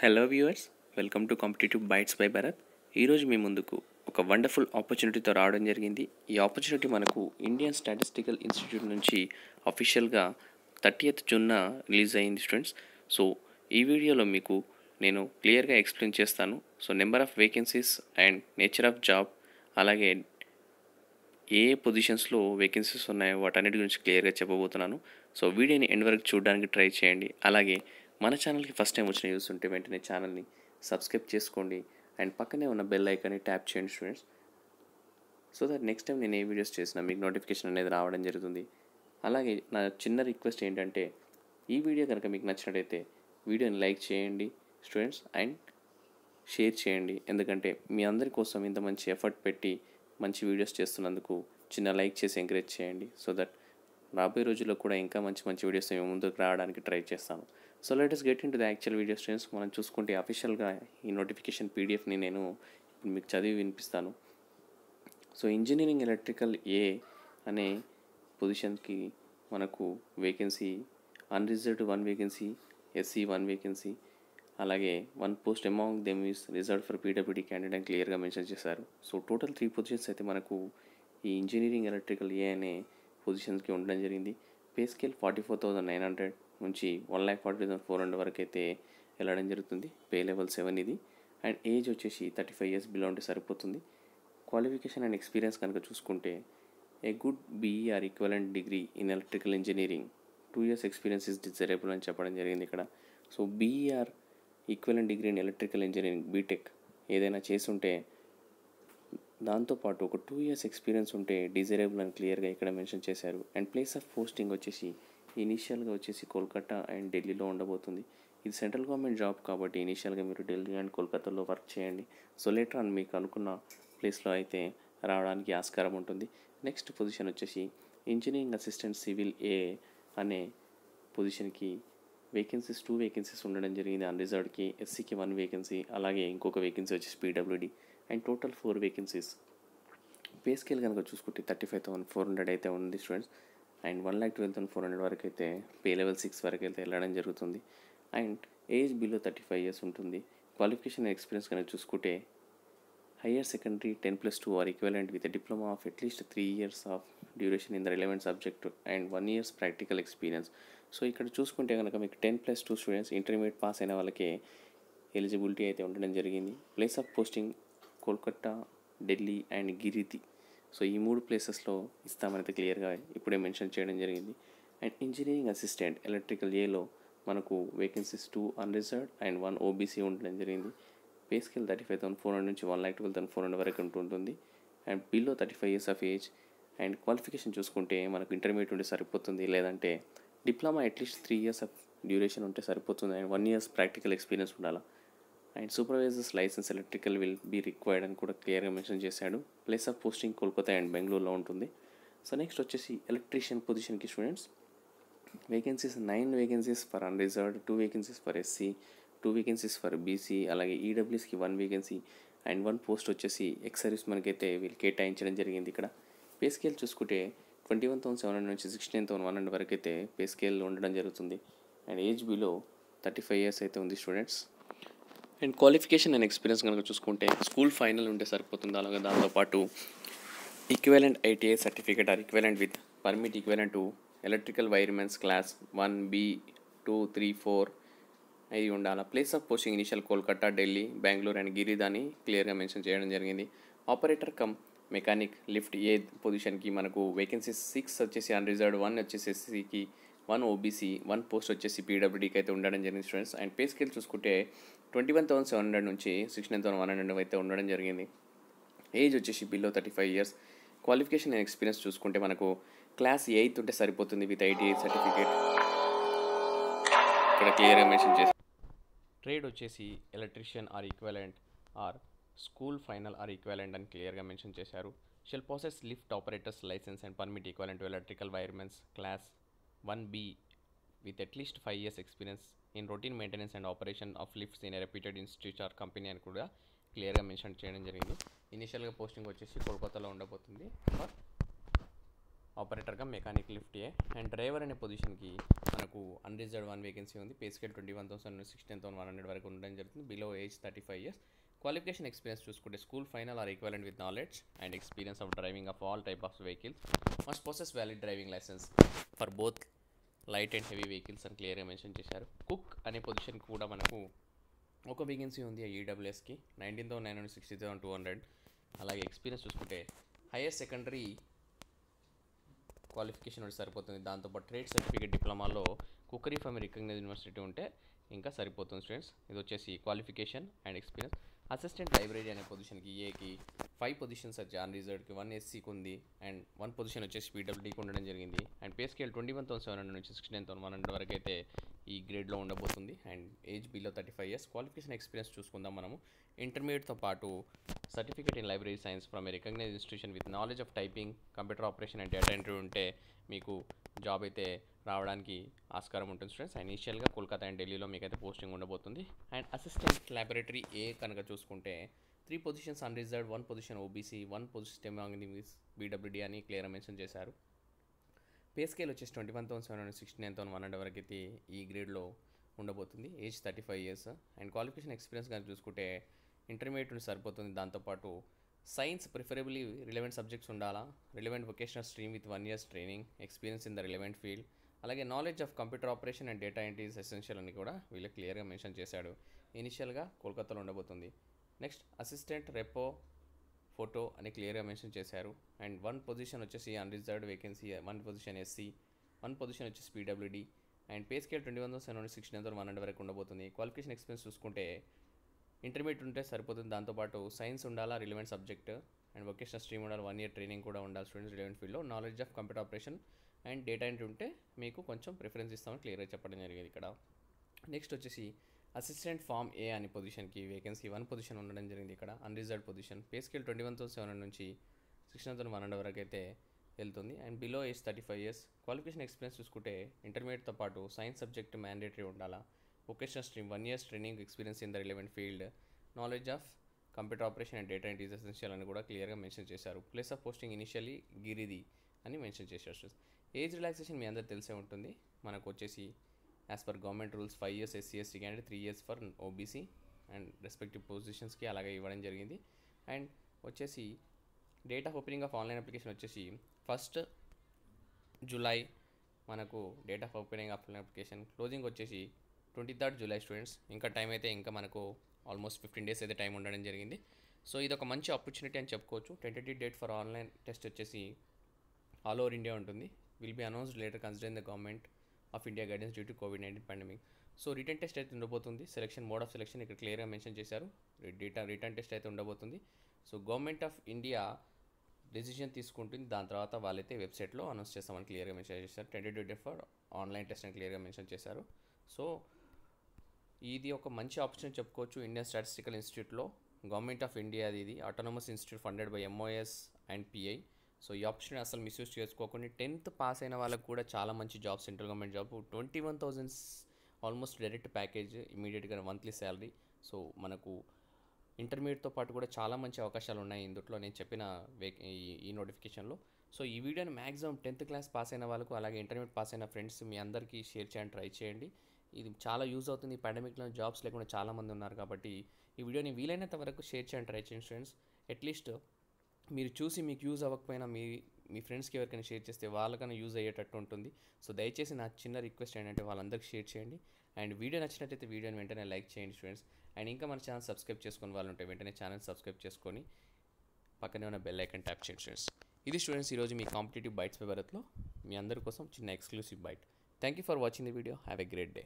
Hello viewers welcome to competitive bytes by Bharat ఈరోజు మీ ముందుకు ఒక వండర్ఫుల్ ఆపర్చునిటీతో రావడం జరిగింది. ఈ ఆపర్చునిటీ మనకు ఇండియన్ స్టాటిస్టికల్ ఇన్స్టిట్యూట్ నుంచి అఫీషియల్గా థర్టీయత్ జూన్న రిలీజ్ అయింది స్టూడెంట్స్ సో ఈ వీడియోలో మీకు నేను క్లియర్గా ఎక్స్ప్లెయిన్ చేస్తాను. So number of vacancies and nature of job అలాగే ఏ ఏ పొజిషన్స్లో వేకెన్సీస్ ఉన్నాయో వాటన్నిటి గురించి క్లియర్గా చెప్పబోతున్నాను. సో వీడియోని ఎండ్ వరకు చూడడానికి ట్రై చేయండి. అలాగే మన ఛానల్కి ఫస్ట్ టైం వచ్చిన యూస్ ఉంటే వెంటనే ఛానల్ని సబ్స్క్రైబ్ చేసుకోండి. అండ్ పక్కనే ఉన్న బెల్ ఐకాన్ని ట్యాప్ చేయండి students so that next time నేను ఏ వీడియోస్ చేసినా మీకు నోటిఫికేషన్ అనేది రావడం జరుగుతుంది. అలాగే నా చిన్న రిక్వెస్ట్ ఏంటంటే ఈ వీడియో కనుక మీకు నచ్చినట్టయితే వీడియోని లైక్ చేయండి స్టూడెంట్స్ అండ్ షేర్ చేయండి. ఎందుకంటే మీ అందరి కోసం ఇంత మంచి ఎఫర్ట్ పెట్టి మంచి వీడియోస్ చేస్తున్నందుకు చిన్న లైక్ చేసి ఎంకరేజ్ చేయండి. సో దట్ రాబోయే రోజుల్లో కూడా ఇంకా మంచి మంచి వీడియోస్ మేము ముందుకు రావడానికి ట్రై చేస్తాను. So let's get into the actual videos friends మనం చూసుకుంటే అఫీషియల్గా ఈ నోటిఫికేషన్ పీడిఎఫ్ని నేను ఇప్పుడు మీకు చదివి వినిపిస్తాను. సో ఇంజనీరింగ్ ఎలక్ట్రికల్ ఏ అనే పొజిషన్కి మనకు vacancy unreserved one vacancy SC one vacancy అలాగే one post among them is reserve for PWD candidate క్లియర్గా మెన్షన్ చేశారు. సో టోటల్ త్రీ పొజిషన్స్ అయితే మనకు ఈ ఇంజనీరింగ్ ఎలక్ట్రికల్ ఏ అనే పొజిషన్స్కి ఉండడం జరిగింది. Pay scale forty four thousand nine hundred నుంచి one lakh forty thousand four hundred వరకు అయితే వెళ్ళడం జరుగుతుంది. పే లెవెల్ సెవెన్ ఇది. అండ్ ఏజ్ వచ్చేసి థర్టీ ఫైవ్ ఇయర్స్ బిలో ఉంటే సరిపోతుంది. క్వాలిఫికేషన్ అండ్ ఎక్స్పీరియన్స్ కనుక చూసుకుంటే a good BE or equivalent degree in electrical engineering two years experience is desirable అని చెప్పడం జరిగింది ఇక్కడ. So BE or equivalent degree in electrical engineering BTech ఏదైనా చేసుంటే దాంతోపాటు ఒక టూ ఇయర్స్ ఎక్స్పీరియన్స్ ఉంటే డిజైరబుల్ అని క్లియర్గా ఇక్కడ మెన్షన్ చేశారు. అండ్ ప్లేస్ ఆఫ్ పోస్టింగ్ వచ్చేసి ఇనీషియల్గా వచ్చేసి కోల్కతా అండ్ ఢిల్లీలో ఉండబోతుంది. ఇది సెంట్రల్ గవర్నమెంట్ జాబ్ కాబట్టి ఇనీషియల్గా మీరు ఢిల్లీ అండ్ కోల్కతాలో వర్క్ చేయండి. సో లేటర్ అని మీకు అనుకున్న ప్లేస్లో అయితే రావడానికి ఆస్కారం ఉంటుంది. నెక్స్ట్ పొజిషన్ వచ్చేసి ఇంజనీరింగ్ అసిస్టెంట్ సివిల్ ఏ అనే పొజిషన్కి వేకెన్సీస్ టూ వేకెన్సీస్ ఉండడం జరిగింది. అన్రిజర్వ్డ్కి ఎస్సీకి వన్ వేకెన్సీ అలాగే ఇంకొక వేకెన్సీ వచ్చేసి PWD and total four vacancies pay scale కనుక చూసుకుంటే thirty five thousand four hundred అయితే ఉంది students and one lakh twelve thousand four hundred వరకు అయితే పే లెవెల్ సిక్స్ వరకు అయితే వెళ్ళడం జరుగుతుంది. And age below thirty five years ఉంటుంది. క్వాలిఫికేషన్ ఎక్స్పీరియన్స్ కనుక చూసుకుంటే higher secondary ten plus two or equivalent with diploma of at least three years of duration in the relevant subject and one years practical experience so ఇక్కడ చూసుకుంటే కనుక మీకు ten plus two students intermediate pass అయిన వాళ్ళకే eligibility అయితే ఉండడం జరిగింది. Place of posting Kolkata Delhi and Giridih so ఈ మూడు ప్లేసెస్లో ఇస్తామనేది క్లియర్గా ఇప్పుడే మెన్షన్ చేయడం జరిగింది. అండ్ ఇంజనీరింగ్ అసిస్టెంట్ ఎలక్ట్రికల్ ఏలో మనకు vacancies two unreserved and one OBC ఉండడం జరిగింది. Pay scale thirty five thousand four hundred నుంచి one lakh twelve thousand four hundred వరకు ఉంటుంది. And below thirty five years of age and qualification చూసుకుంటే మనకు intermediate ఉంటే సరిపోతుంది. లేదంటే diploma atleast three years of duration ఉంటే సరిపోతుంది. And one years practical experience ఉండాలి. And supervisors license electrical will be required అని కూడా క్లియర్గా మెన్షన్ చేశాడు. Place of posting Kolkata and బెంగళూరులో ఉంటుంది. సో నెక్స్ట్ వచ్చేసి ఎలక్ట్రీషియన్ పొజిషన్కి students. Vacancies nine vacancies for unreserved two vacancies for SC two vacancies for BC అలాగే ఈడబ్ల్యూస్కి one vacancy and one post వచ్చేసి ఎక్స్ సర్వీస్ మనకైతే వీళ్ళు కేటాయించడం జరిగింది ఇక్కడ. పే స్కేల్ చూసుకుంటే twenty one thousand seven hundred నుంచి సిక్స్టీన్ థౌసండ్ వన్ హండ్రెడ్ వరకు అయితే పే స్కేల్ ఉండడం జరుగుతుంది. And age below thirty five years అయితే ఉంది students. And qualification and experience కనుక చూసుకుంటే స్కూల్ ఫైనల్ ఉంటే సరిపోతుంది. అలాగే దాంతోపాటు equivalent ITI certificate or equivalent with permit equivalent to electrical wiremen's class one B two three four ఇది ఉండాలి. Place of posting initial Kolkata Delhi Bengaluru and గిరిదాని క్లియర్గా mention చేయడం జరిగింది. Operator cum mechanic lift A పొజిషన్కి మనకు vacancies six వచ్చేసి unreserved one వచ్చేసి ఎస్సీకి వన్ ఓబీసీ వన్ పోస్ట్ వచ్చేసి పీడబ్ల్యూడీకి అయితే ఉండడం జరిగింది స్టూడెంట్స్ అండ్ పే స్కేల్ చూసుకుంటే twenty one thousand seven hundred నుంచి సిక్స్టీన్ థౌసండ్ వన్ హండ్రెడ్ అయితే ఉండడం జరిగింది. ఏజ్ వచ్చేసి below thirty five years qualification and experience చూసుకుంటే మనకు క్లాస్ ఎయిత్ ఉంటే సరిపోతుంది విత్ ఐటీఐ సర్టిఫికేట్ ఇక్కడ క్లియర్గా మెన్షన్ చేసి ట్రేడ్ వచ్చేసి electrician or equivalent or school final or equivalent అని క్లియర్గా మెన్షన్ చేశారు. Shall possess lift operators licence and permit equivalent electrical wiremen's class one B with at least five years experience in routine maintenance and operation of lifts in reputed institute or company అని కూడా క్లియర్గా mention చేయడం జరిగింది. ఇనిషియల్గా posting వచ్చేసి కోల్కతాలో ఉండబోతుంది. For ఆపరేటర్గా mechanic lift A. And driver అనే పొజిషన్కి మనకు అన్రిజర్వ్ వన్ వేకెన్సీ ఉంది. Pay scale twenty one thousand sixteen thousand one hundred వరకు ఉండడం జరుగుతుంది. Below age thirty five years qualification experience చూసుకుంటే school final or equivalent with knowledge and experience of driving of all type of vehicles must possess valid driving licence for both light and heavy vehicles అని క్లియర్గా mention చేశారు. Cook అనే position కూడా మనకు ఒక vacancy ఉంది ఈడబ్ల్యూఎస్కి nineteen thousand nine hundred sixty thousand two hundred అలాగే experience చూసుకుంటే హైయర్ సెకండరీ క్వాలిఫికేషన్ ఒకటి సరిపోతుంది. దాంతోపాటు ట్రేడ్ సర్టిఫికేట్ డిప్లొమాలో కుకరీ ఫ్రమ్ రికగ్నైజ్ యూనివర్సిటీ ఉంటే ఇంకా సరిపోతుంది స్టూడెంట్స్ ఇది వచ్చేసి qualification and experience assistant library అనే పొజిషన్కి ఏకి ఫైవ్ పొజిషన్స్ వచ్చి ఆన్ రిజర్వ్కి వన్ ఎస్సీకి ఉంది. అండ్ వన్ పొజిషన్ వచ్చేసి పీడబ్ల్యూడీకి ఉండడం జరిగింది. And pay scale twenty one thousand seven hundred నుంచి sixty nine thousand one hundred వరకు అయితే ఈ గ్రేడ్లో ఉండబోతుంది. And age below thirty five years qualification experience చూసుకుందాం మనము. ఇంటర్మీడియట్తో పాటు certificate in library science from a recognise institution with knowledge of typing computer operation and data entry ఉంటే మీకు జాబ్ అయితే రావడానికి ఆస్కారం ఉంటుంది స్టూడెంట్స్ అండ్ ఇనిషియల్గా కోల్కతా అండ్ ఢిల్లీలో మీకైతే పోస్టింగ్ ఉండబోతుంది. అండ్ అసిస్టెంట్ ల్యాబొరేటరీ ఏ కనుక చూసుకుంటే three positions unreserved one position OBC one position PWD అని క్లియర్ మెన్షన్ చేశారు. పే స్కేల్ వచ్చేసి twenty one thousand seven hundred sixty nine thousand one hundred వరకు అయితే ఈ గ్రేడ్లో ఉండబోతుంది. Age thirty five years and qualification experience కనుక చూసుకుంటే ఇంటర్మీడియట్ నుండి సరిపోతుంది. దాంతోపాటు సైన్స్ ప్రిఫరబుల్లీ రిలవెంట్ సబ్జెక్ట్స్ ఉండాలా? Relevant vocational stream with one years training experience in the relevant field అలాగే knowledge of computer operation and data entries essential అని కూడా వీళ్ళు క్లియర్గా మెన్షన్ చేశాడు. ఇనిషియల్గా కోల్కతాలో ఉండబోతుంది. నెక్స్ట్ అసిస్టెంట్ రెపో ఫోటో అని క్లియర్గా మెన్షన్ చేశారు. అండ్ వన్ పొజిషన్ వచ్చేసి unreserved vacancy one position SC one position వచ్చేసి PWD and pay scale twenty one seven hundred sixty nine one hundred వరకు ఉండబోతుంది. క్వాలిఫికేషన్ ఎక్స్పీరియన్స్ చూసుకుంటే ఇంటర్మీడియట్ ఉంటే సరిపోతుంది. దాంతోపాటు సైన్స్ ఉండాలా relevant subject and vocational stream ఉండాలి వన్ ఇయర్ ట్రైనింగ్ కూడా ఉండాలి. స్టూడెంట్స్ రిలవెంట్ ఫీల్డ్లో knowledge of computer operation and data entry ఉంటే మీకు కొంచెం ప్రిఫరెన్స్ ఇస్తామని క్లియర్గా చెప్పడం జరిగింది ఇక్కడ. నెక్స్ట్ వచ్చేసి అసిస్టెంట్ ఫామ్ ఏ అనే పొజిషన్కి వేకెన్సీ వన్ పొజిషన్ ఉండడం జరిగింది ఇక్కడ unreserved position. Pay scale twenty one thousand seven నుంచి సిక్స్టీన్ థౌసండ్ వన్ హండ్రెడ్ వరకు అయితే వెళ్తుంది. And below age thirty five years qualification experience చూసుకుంటే ఇంటర్మీడియట్తో పాటు సైన్స్ సబ్జెక్ట్ మ్యాండేటరీ ఉండాలా? Vocational stream one years training experience in the relevant field knowledge of computer operation and data entries essential అని కూడా క్లియర్గా మెన్షన్ చేశారు. Place of posting initially Giridih అని mention చేశారు. ఏజ్ రిలాక్సేషన్ మీ అందరు తెలిసే ఉంటుంది. మనకు వచ్చేసి as per government rules five years SC ST candidate three years for OBC and respective పొజిషన్స్కి అలాగే ఇవ్వడం జరిగింది. అండ్ వచ్చేసి date of opening of online application వచ్చేసి ఫస్ట్ జూలై మనకు date of opening of application. Closing వచ్చేసి ట్వంటీ థర్డ్ జూలై స్టూడెంట్స్. ఇంకా time అయితే ఇంకా మనకు ఆల్మోస్ట్ ఫిఫ్టీన్ డేస్ అయితే టైం ఉండడం జరిగింది. సో ఇది ఒక మంచి ఆపర్చునిటీ అని చెప్పుకోవచ్చు. Tentative date for online test వచ్చేసి ఆల్ ఓవర్ ఇండియా ఉంటుంది. Will be announced later consider the government of India guidance due to COVID nineteen pandemic so written test అయితే ఉండబోతుంది. సెలక్షన్ మోడ్ ఆఫ్ సెలక్షన్ ఇక్కడ క్లియర్గా mention చేశారు. Return return test అయితే ఉండబోతుంది. So government of India decision తీసుకుంటుంది. దాని తర్వాత వాళ్ళైతే వెబ్సైట్లో అనౌన్స్ చేస్తామని క్లియర్గా మెన్షన్ చేశారు. Tentative date for online test అని క్లియర్గా మెన్షన్ చేశారు. సో ఇది ఒక మంచి ఆప్షన్ చెప్పుకోవచ్చు. ఇండియన్ స్టాటిస్టికల్ ఇన్స్టిట్యూట్లో గవర్నమెంట్ ఆఫ్ ఇండియా ఇది. Autonomous institute funded by MOS and PI so ఈ ఆప్షన్ అసలు మిస్యూజ్ చేసుకోకుండా. టెన్త్ పాస్ అయిన వాళ్ళకి కూడా చాలా మంచి job central government job. Twenty one thousands almost direct package ఇమీడియట్గా మంత్లీ శాలరీ. సో మనకు ఇంటర్మీడియట్తో పాటు కూడా చాలా మంచి అవకాశాలు ఉన్నాయి. ఇందుట్లో నేను చెప్పిన ఈ- ఈ నోటిఫికేషన్లో. సో ఈ వీడియోని మ్యాక్సిమం టెన్త్ క్లాస్ పాస్ అయిన వాళ్ళకు అలాగే ఇంటర్మీడియట్ పాస్ అయిన ఫ్రెండ్స్ మీ అందరికీ షేర్ చేయండి ట్రై చేయండి. ఇది చాలా యూజ్ అవుతుంది. ఈ పాండమిక్లో జాబ్స్ లేకుండా చాలామంది ఉన్నారు కాబట్టి ఈ వీడియోని వీలైనంత వరకు షేర్ చేయండి ట్రై చేయండి ఫ్రెండ్స్. అట్లీస్ట్ మీరు చూసి మీకు యూజ్ అవ్వకపోయినా మీ మీ ఫ్రెండ్స్కి ఎవరికైనా షేర్ చేస్తే వాళ్ళకైనా యూజ్ అయ్యేటట్టు ఉంటుంది. సో దయచేసి నా చిన్న రిక్వెస్ట్ ఏంటంటే వాళ్ళందరికీ షేర్ చేయండి. అండ్ వీడియో నచ్చినట్టయితే వీడియోని వెంటనే లైక్ చేయండి స్టూడెంట్స్ అండ్ ఇంకా మన ఛానల్ సబ్స్క్రైబ్ చేసుకుని వాళ్ళు ఉంటే వెంటనే ఛానల్ సబ్స్క్రైబ్ చేసుకొని పక్కనే ఉన్న బెల్ ఐకన్ ట్యాప్ చేయండి స్టూడెంట్స్ ఇది స్టూడెంట్స్ ఈరోజు మీ కాంపిటేటివ్ బైట్స్ పేపర్లో మీ అందరి కోసం చిన్న exclusive byte thank you for watching the video have a great day